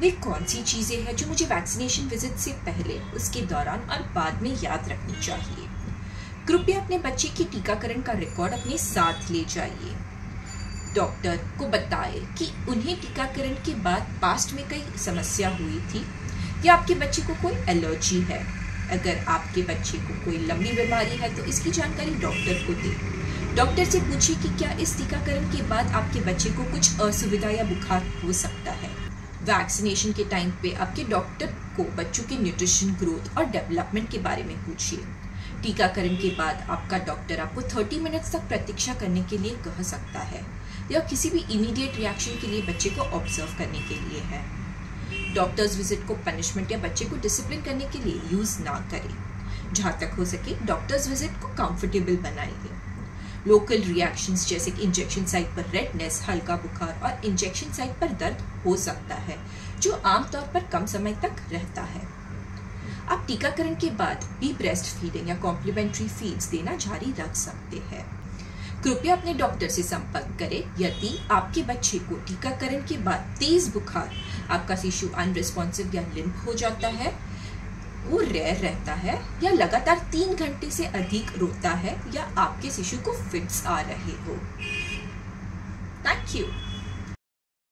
वे कौन सी चीज़ें हैं जो मुझे वैक्सीनेशन विज़िट से पहले, उसके दौरान और बाद में याद रखनी चाहिए? कृपया अपने बच्चे के टीकाकरण का रिकॉर्ड अपने साथ ले जाइए। डॉक्टर को बताए कि उन्हें टीकाकरण के बाद पास्ट में कई समस्या हुई थी या आपके बच्चे को कोई एलर्जी है। अगर आपके बच्चे को कोई लंबी बीमारी है तो इसकी जानकारी डॉक्टर को दें। डॉक्टर से पूछिए कि क्या इस टीकाकरण के बाद आपके बच्चे को कुछ असुविधा या बुखार हो सकता है। वैक्सीनेशन के टाइम पे आपके डॉक्टर को बच्चों के न्यूट्रिशन ग्रोथ और डेवलपमेंट के बारे में पूछिए। टीकाकरण के बाद आपका डॉक्टर आपको 30 मिनट्स तक प्रतीक्षा करने के लिए कह सकता है या किसी भी इमीडिएट रिएक्शन के लिए बच्चे को ऑब्ज़र्व करने के लिए है। डॉक्टर्स विज़िट को पनिशमेंट या बच्चे को डिसिप्लिन करने के लिए यूज़ ना करें। जहाँ तक हो सके डॉक्टर्स विज़िट को कंफर्टेबल बनाइए। लोकल रिएक्शंस जैसे कि इंजेक्शन साइट पर रेडनेस हल्का बुखार और इंजेक्शन साइट पर दर्द हो सकता है, जो आमतौर पर कम समय तक रहता है। आप टीकाकरण के बाद भी ब्रेस्ट फीडिंग या कॉम्प्लीमेंट्री फीड्स देना जारी रख सकते हैं। कृपया अपने डॉक्टर से संपर्क करें। यदि आपके बच्चे को टीकाकरण के बाद तेज बुखार, आपका शिशु अनरिस्पॉन्सिव या लिम्प हो जाता है वो रेयर रहता है या लगातार तीन घंटे से अधिक रोता है या आपके शिशु को फिट्स आ रहे हो। Thank you